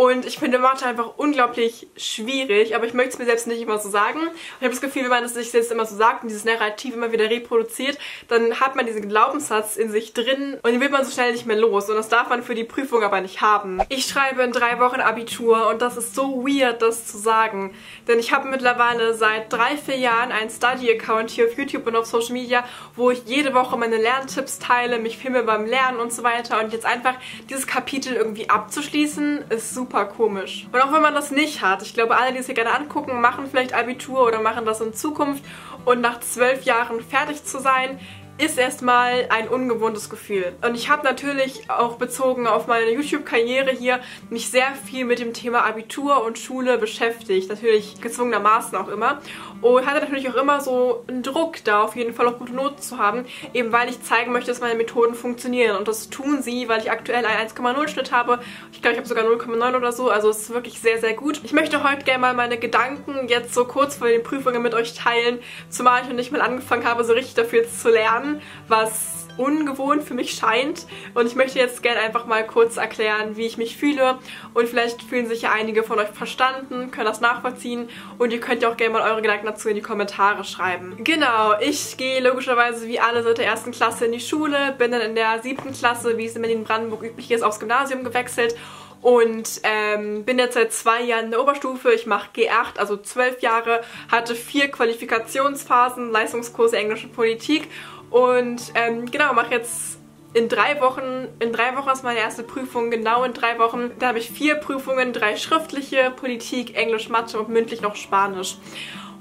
Und ich finde Mathe einfach unglaublich schwierig, aber ich möchte es mir selbst nicht immer so sagen. Ich habe das Gefühl, wenn man es sich selbst immer so sagt und dieses Narrativ immer wieder reproduziert, dann hat man diesen Glaubenssatz in sich drin und den wird man so schnell nicht mehr los. Und das darf man für die Prüfung aber nicht haben. Ich schreibe in drei Wochen Abitur und das ist so weird, das zu sagen. Denn ich habe mittlerweile seit drei, vier Jahren einen Study-Account hier auf YouTube und auf Social Media, wo ich jede Woche meine Lerntipps teile, mich filme beim Lernen und so weiter. Und jetzt einfach dieses Kapitel irgendwie abzuschließen, ist super super komisch. Und auch wenn man das nicht hat, ich glaube, alle, die es hier gerne angucken, machen vielleicht Abitur oder machen das in Zukunft und nach zwölf Jahren fertig zu sein, ist erstmal ein ungewohntes Gefühl. Und ich habe natürlich auch bezogen auf meine YouTube-Karriere hier mich sehr viel mit dem Thema Abitur und Schule beschäftigt. Natürlich gezwungenermaßen auch immer. Und hatte natürlich auch immer so einen Druck da, auf jeden Fall auch gute Noten zu haben, eben weil ich zeigen möchte, dass meine Methoden funktionieren. Und das tun sie, weil ich aktuell einen 1,0 Schnitt habe. Ich glaube, ich habe sogar 0,9 oder so, also es ist wirklich sehr, sehr gut. Ich möchte heute gerne mal meine Gedanken jetzt so kurz vor den Prüfungen mit euch teilen, zumal ich noch nicht mal angefangen habe, so richtig dafür zu lernen, was ungewohnt für mich scheint. Und ich möchte jetzt gerne einfach mal kurz erklären, wie ich mich fühle. Und vielleicht fühlen sich ja einige von euch verstanden, können das nachvollziehen. Und ihr könnt ja auch gerne mal eure Gedanken dazu in die Kommentare schreiben. Genau, ich gehe logischerweise wie alle seit der ersten Klasse in die Schule, bin dann in der siebten Klasse, wie es in Berlin-Brandenburg üblich ist, aufs Gymnasium gewechselt und ähm, bin jetzt seit zwei Jahren in der Oberstufe. Ich mache G8, also zwölf Jahre, hatte vier Qualifikationsphasen, Leistungskurse Englische Politik und ähm, genau, mache jetzt in drei Wochen, in drei Wochen ist meine erste Prüfung, genau in drei Wochen. Da habe ich vier Prüfungen, drei schriftliche, Politik, Englisch, Mathe und mündlich noch Spanisch.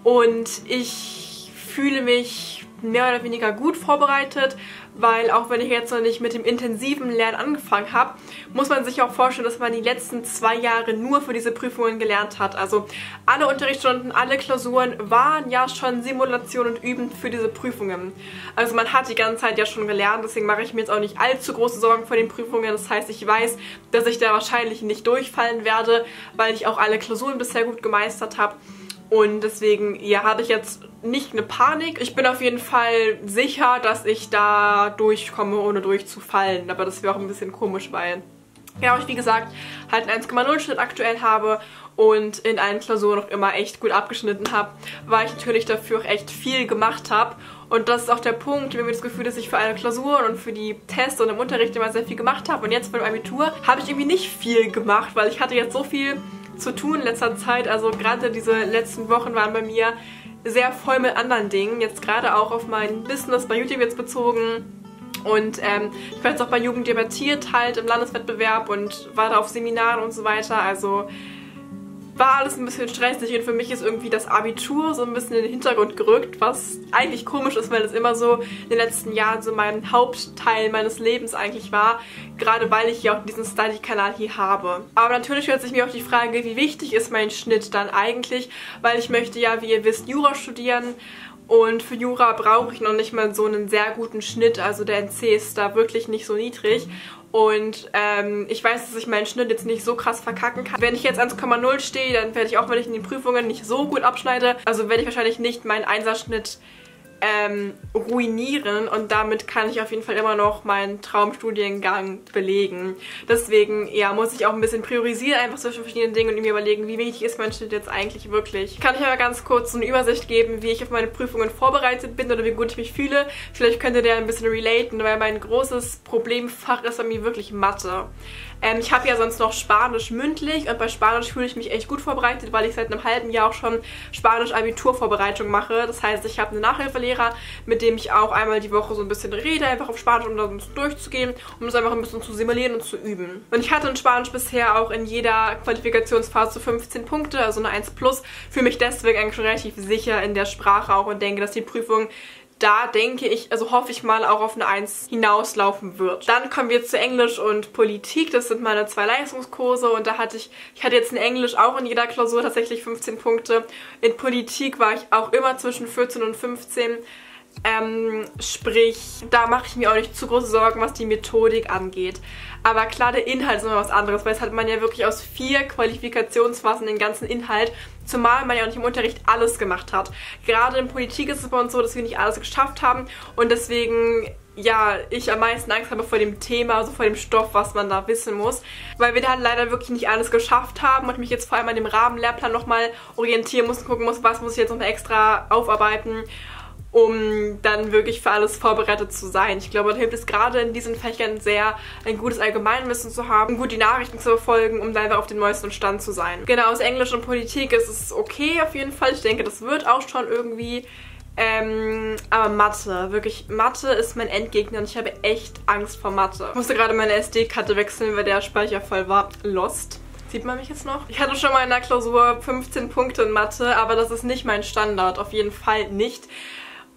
Und ich fühle mich mehr oder weniger gut vorbereitet, weil auch wenn ich jetzt noch nicht mit dem intensiven Lernen angefangen habe, muss man sich auch vorstellen, dass man die letzten zwei Jahre nur für diese Prüfungen gelernt hat. Also alle Unterrichtsstunden, alle Klausuren waren ja schon Simulation und Üben für diese Prüfungen. Also man hat die ganze Zeit ja schon gelernt, deswegen mache ich mir jetzt auch nicht allzu große Sorgen vor den Prüfungen. Das heißt, ich weiß, dass ich da wahrscheinlich nicht durchfallen werde, weil ich auch alle Klausuren bisher gut gemeistert habe. Und deswegen, ja, habe ich jetzt nicht eine Panik. Ich bin auf jeden Fall sicher, dass ich da durchkomme, ohne durchzufallen. Aber das wäre auch ein bisschen komisch, weil ja, ich wie gesagt halt einen 1,0 Schnitt aktuell habe und in allen Klausuren noch immer echt gut abgeschnitten habe, weil ich natürlich dafür auch echt viel gemacht habe. Und das ist auch der Punkt, wenn mir das Gefühl, dass ich für alle Klausuren und für die Tests und im Unterricht immer sehr viel gemacht habe. Und jetzt beim Abitur habe ich irgendwie nicht viel gemacht, weil ich hatte jetzt so viel zu tun in letzter Zeit. Also gerade diese letzten Wochen waren bei mir sehr voll mit anderen Dingen. Jetzt gerade auch auf mein Business bei YouTube jetzt bezogen. Und ähm, ich war jetzt auch bei Jugend debattiert halt im Landeswettbewerb und war da auf Seminaren und so weiter. Also war alles ein bisschen stressig und für mich ist irgendwie das Abitur so ein bisschen in den Hintergrund gerückt, was eigentlich komisch ist, weil es immer so in den letzten Jahren so mein Hauptteil meines Lebens eigentlich war, gerade weil ich ja auch diesen Study-Kanal hier habe. Aber natürlich stellt sich mir auch die Frage, wie wichtig ist mein Schnitt dann eigentlich, weil ich möchte ja, wie ihr wisst, Jura studieren und für Jura brauche ich noch nicht mal so einen sehr guten Schnitt, also der NC ist da wirklich nicht so niedrig. Und ähm, ich weiß, dass ich meinen Schnitt jetzt nicht so krass verkacken kann. Wenn ich jetzt 1,0 stehe, dann werde ich auch, wenn ich in den Prüfungen nicht so gut abschneide, also werde ich wahrscheinlich nicht meinen Einserschnitt ähm, ruinieren und damit kann ich auf jeden Fall immer noch meinen Traumstudiengang belegen. Deswegen, ja, muss ich auch ein bisschen priorisieren, einfach zwischen verschiedenen Dingen und mir überlegen, wie wichtig ist mein Schnitt jetzt eigentlich wirklich. Kann ich aber ganz kurz eine Übersicht geben, wie ich auf meine Prüfungen vorbereitet bin oder wie gut ich mich fühle. Vielleicht könnt ihr da ein bisschen relaten, weil mein großes Problemfach ist bei mir wirklich Mathe. Ähm, ich habe ja sonst noch Spanisch mündlich und bei Spanisch fühle ich mich echt gut vorbereitet, weil ich seit einem halben Jahr auch schon Spanisch-Abiturvorbereitung mache. Das heißt, ich habe einen Nachhilfelehrer, mit dem ich auch einmal die Woche so ein bisschen rede, einfach auf Spanisch, um da ein bisschen durchzugehen, um es einfach ein bisschen zu simulieren und zu üben. Und ich hatte in Spanisch bisher auch in jeder Qualifikationsphase 15 Punkte, also eine 1 plus. Fühle mich deswegen eigentlich schon relativ sicher in der Sprache auch und denke, dass die Prüfung da denke ich, also hoffe ich mal, auch auf eine 1 hinauslaufen wird. Dann kommen wir zu Englisch und Politik. Das sind meine zwei Leistungskurse und da hatte ich, ich hatte jetzt in Englisch auch in jeder Klausur tatsächlich 15 Punkte. In Politik war ich auch immer zwischen 14 und 15. Ähm, sprich, da mache ich mir auch nicht zu große Sorgen, was die Methodik angeht. Aber klar, der Inhalt ist immer was anderes, weil es hat man ja wirklich aus vier Qualifikationsphasen den ganzen Inhalt, zumal man ja auch nicht im Unterricht alles gemacht hat. Gerade in Politik ist es bei uns so, dass wir nicht alles geschafft haben und deswegen ja, ich am meisten Angst habe vor dem Thema, also vor dem Stoff, was man da wissen muss. Weil wir da leider wirklich nicht alles geschafft haben und mich jetzt vor allem an dem Rahmenlehrplan nochmal orientieren muss gucken muss, was muss ich jetzt noch extra aufarbeiten um dann wirklich für alles vorbereitet zu sein. Ich glaube, da hilft es gerade in diesen Fächern sehr, ein gutes Allgemeinwissen zu haben, gut die Nachrichten zu verfolgen, um da auf den neuesten Stand zu sein. Genau, aus Englisch und Politik ist es okay auf jeden Fall. Ich denke, das wird auch schon irgendwie. Ähm, aber Mathe, wirklich, Mathe ist mein Endgegner und ich habe echt Angst vor Mathe. Ich musste gerade meine SD-Karte wechseln, weil der Speicher voll war. Lost. Sieht man mich jetzt noch? Ich hatte schon mal in der Klausur 15 Punkte in Mathe, aber das ist nicht mein Standard. Auf jeden Fall nicht.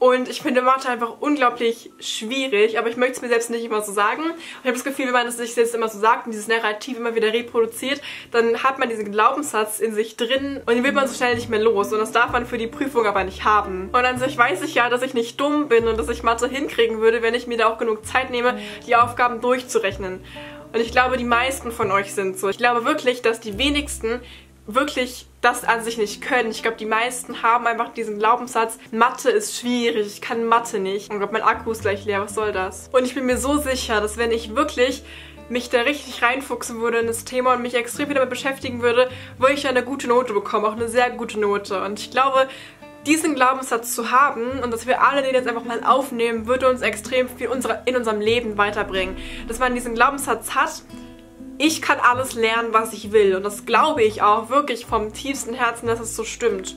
Und ich finde Mathe einfach unglaublich schwierig, aber ich möchte es mir selbst nicht immer so sagen. ich habe das Gefühl, wenn man es sich selbst immer so sagt und dieses Narrativ immer wieder reproduziert, dann hat man diesen Glaubenssatz in sich drin und den will man so schnell nicht mehr los. Und das darf man für die Prüfung aber nicht haben. Und an sich weiß ich ja, dass ich nicht dumm bin und dass ich Mathe hinkriegen würde, wenn ich mir da auch genug Zeit nehme, die Aufgaben durchzurechnen. Und ich glaube, die meisten von euch sind so. Ich glaube wirklich, dass die wenigsten wirklich das an sich nicht können. Ich glaube, die meisten haben einfach diesen Glaubenssatz, Mathe ist schwierig, ich kann Mathe nicht. Und Gott, mein Akku ist gleich leer, was soll das? Und ich bin mir so sicher, dass wenn ich wirklich mich da richtig reinfuchsen würde in das Thema und mich extrem viel damit beschäftigen würde, würde ich eine gute Note bekommen, auch eine sehr gute Note. Und ich glaube, diesen Glaubenssatz zu haben und dass wir alle den jetzt einfach mal aufnehmen, würde uns extrem viel in unserem Leben weiterbringen. Dass man diesen Glaubenssatz hat, ich kann alles lernen, was ich will. Und das glaube ich auch wirklich vom tiefsten Herzen, dass es so stimmt.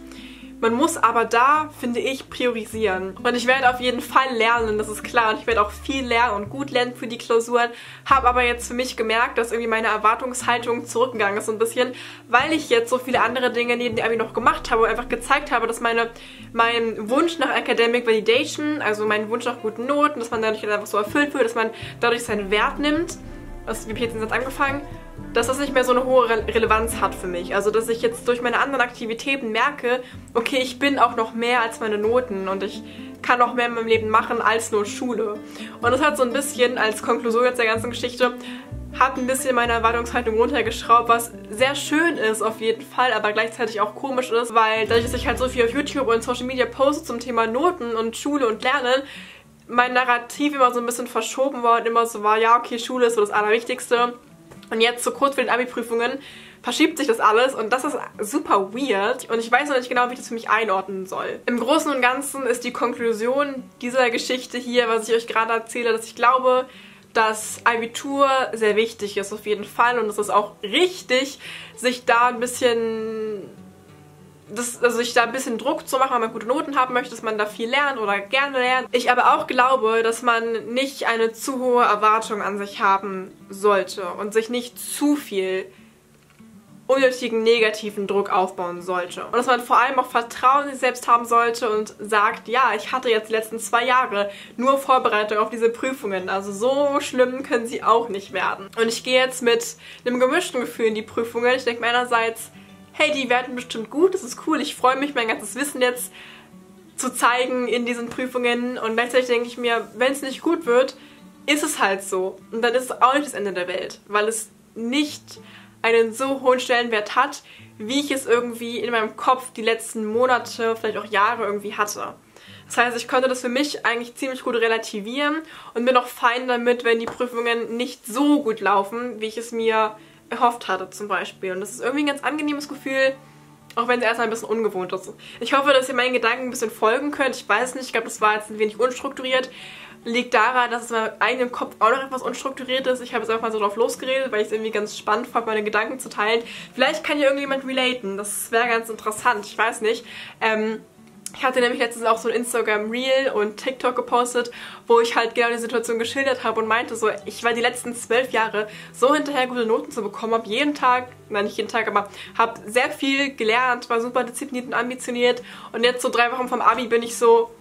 Man muss aber da, finde ich, priorisieren. Und ich werde auf jeden Fall lernen, das ist klar. Und ich werde auch viel lernen und gut lernen für die Klausuren. Habe aber jetzt für mich gemerkt, dass irgendwie meine Erwartungshaltung zurückgegangen ist so ein bisschen, weil ich jetzt so viele andere Dinge neben der Abi noch gemacht habe und einfach gezeigt habe, dass meine, mein Wunsch nach Academic Validation, also mein Wunsch nach guten Noten, dass man dadurch einfach so erfüllt wird, dass man dadurch seinen Wert nimmt was, wie habe jetzt den Satz angefangen, dass das nicht mehr so eine hohe Re Relevanz hat für mich. Also, dass ich jetzt durch meine anderen Aktivitäten merke, okay, ich bin auch noch mehr als meine Noten und ich kann noch mehr in meinem Leben machen als nur Schule. Und das hat so ein bisschen als Konklusion jetzt der ganzen Geschichte hat ein bisschen meine Erwartungshaltung runtergeschraubt, was sehr schön ist auf jeden Fall, aber gleichzeitig auch komisch ist, weil dadurch, dass ich halt so viel auf YouTube und Social Media poste zum Thema Noten und Schule und Lernen, mein Narrativ immer so ein bisschen verschoben und immer so war, ja, okay, Schule ist so das Allerwichtigste. Und jetzt so kurz vor den Abi-Prüfungen verschiebt sich das alles und das ist super weird und ich weiß noch nicht genau, wie ich das für mich einordnen soll. Im Großen und Ganzen ist die Konklusion dieser Geschichte hier, was ich euch gerade erzähle, dass ich glaube, dass Abitur sehr wichtig ist auf jeden Fall und es ist auch richtig, sich da ein bisschen das, also sich da ein bisschen Druck zu machen, wenn man gute Noten haben möchte, dass man da viel lernt oder gerne lernt. Ich aber auch glaube, dass man nicht eine zu hohe Erwartung an sich haben sollte und sich nicht zu viel unnötigen negativen Druck aufbauen sollte. Und dass man vor allem auch Vertrauen in sich selbst haben sollte und sagt, ja, ich hatte jetzt die letzten zwei Jahre nur Vorbereitung auf diese Prüfungen. Also so schlimm können sie auch nicht werden. Und ich gehe jetzt mit einem gemischten Gefühl in die Prüfungen. Ich denke mir einerseits, hey, die werden bestimmt gut, das ist cool, ich freue mich, mein ganzes Wissen jetzt zu zeigen in diesen Prüfungen und gleichzeitig denke ich mir, wenn es nicht gut wird, ist es halt so. Und dann ist es auch nicht das Ende der Welt, weil es nicht einen so hohen Stellenwert hat, wie ich es irgendwie in meinem Kopf die letzten Monate, vielleicht auch Jahre irgendwie hatte. Das heißt, ich konnte das für mich eigentlich ziemlich gut relativieren und bin auch fein damit, wenn die Prüfungen nicht so gut laufen, wie ich es mir erhofft hatte zum Beispiel. Und das ist irgendwie ein ganz angenehmes Gefühl, auch wenn es erstmal ein bisschen ungewohnt ist. Ich hoffe, dass ihr meinen Gedanken ein bisschen folgen könnt. Ich weiß nicht, ich glaube, das war jetzt ein wenig unstrukturiert. Liegt daran, dass es in meinem eigenen Kopf auch noch etwas unstrukturiert ist. Ich habe jetzt einfach mal so drauf losgeredet, weil ich es irgendwie ganz spannend fand, meine Gedanken zu teilen. Vielleicht kann ja irgendjemand relaten. Das wäre ganz interessant. Ich weiß nicht. Ähm, ich hatte nämlich letztens auch so ein Instagram Reel und TikTok gepostet, wo ich halt genau die Situation geschildert habe und meinte so, ich war die letzten zwölf Jahre so hinterher gute Noten zu bekommen, habe jeden Tag, nein nicht jeden Tag, aber habe sehr viel gelernt, war super diszipliniert und ambitioniert und jetzt so drei Wochen vom Abi bin ich so,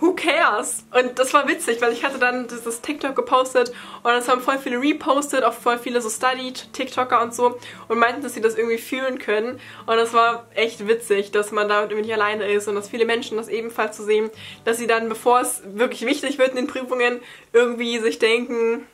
who cares? Und das war witzig, weil ich hatte dann dieses TikTok gepostet und das haben voll viele repostet, auch voll viele so Study-TikToker und so und meinten, dass sie das irgendwie fühlen können. Und das war echt witzig, dass man damit irgendwie nicht alleine ist und dass viele Menschen das ebenfalls zu sehen, dass sie dann, bevor es wirklich wichtig wird in den Prüfungen, irgendwie sich denken,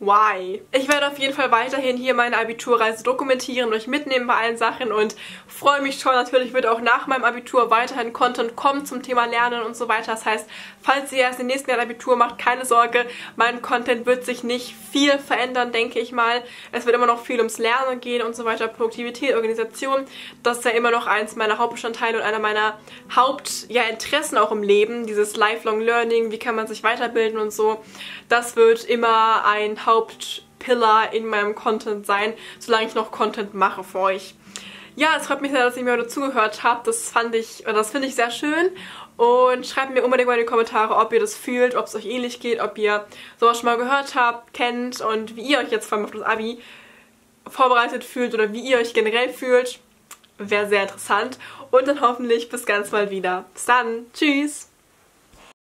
why? Ich werde auf jeden Fall weiterhin hier meine Abiturreise dokumentieren und euch mitnehmen bei allen Sachen und freue mich schon. Natürlich wird auch nach meinem Abitur weiterhin Content kommen zum Thema Lernen und so weiter. Das heißt, falls ihr erst im nächsten Jahr Abitur macht, keine Sorge, mein Content wird sich nicht viel verändern, denke ich mal. Es wird immer noch viel ums Lernen gehen und so weiter, Produktivität, Organisation. Das ist ja immer noch eins meiner Hauptbestandteile und einer meiner Hauptinteressen ja, auch im Leben, dieses Lifelong Learning, wie kann man sich weiterbilden und so. Das wird immer ein Hauptpillar in meinem Content sein, solange ich noch Content mache für euch. Ja, es freut mich sehr, dass ihr mir heute zugehört habt. Das fand ich, das finde ich sehr schön. Und schreibt mir unbedingt mal in die Kommentare, ob ihr das fühlt, ob es euch ähnlich geht, ob ihr sowas schon mal gehört habt, kennt und wie ihr euch jetzt vor allem auf das Abi vorbereitet fühlt oder wie ihr euch generell fühlt. Wäre sehr interessant. Und dann hoffentlich bis ganz bald wieder. Bis dann. Tschüss.